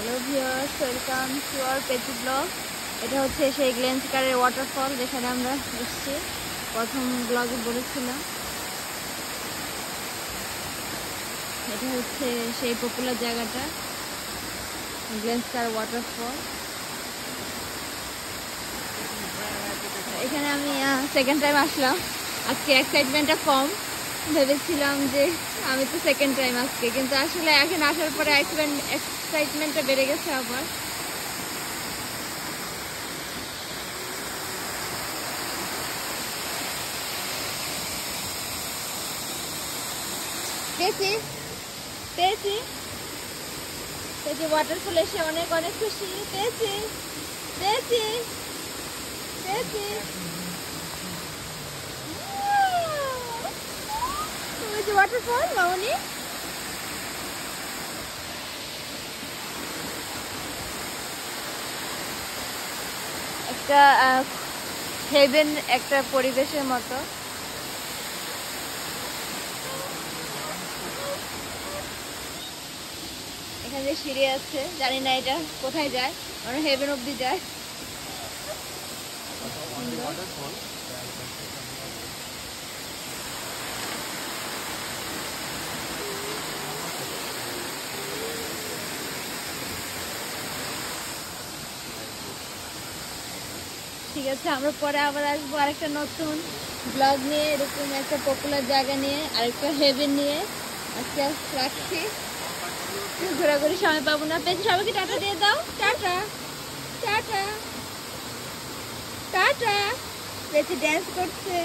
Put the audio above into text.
Hello viewers welcome to our petty blog এটা হচ্ছে সেই গ্লেন্সকারের ওয়াটারফল যেখানে আমরা এসেছি। প্রথম ব্লগে বলেছিলাম। এটা হচ্ছে সেই পপুলার জায়গাটা গ্লেন্সকার ওয়াটারফল এখানে আমি সেকেন্ড টাইম আসলাম। আজকে এক্সাইটমেন্টটা কম। ভেবেছিলাম যে আমি তো সেকেন্ড টাইম আজকে, কিন্তু আসলে এখন আসার পরে এক্সাইটমেন্টটা বেড়ে গেছে আবার। পেয়েছি পেয়েছি। পেয়েছি ওয়াটারফল এসে অনেক অনেক খুশি। পেয়েছি পেয়েছি পেয়েছি। পেয়েছি ওয়াটারফল মামনি একটা হেভেন একটা পরিবেশের মতো। এখানে সিঁড়ি আছে, জানি না এটা কোথায় যায় মানে হেভেন অব্দি যায়। ঠিক আছে, আমরা পরে আবার আসব আরেকটা নতুন ব্লগ নিয়ে, এরকম একটা পপুলার জায়গা নিয়ে, আরেকটা হেভেন নিয়ে। আজকে রাখছি। ঘোরাঘুরি সময় পাবো না। পেয়েছি সবাইকে টাটা দিয়ে দাও। টাটা। টাটা। টাটা। পেয়েছি ড্যান্স করছে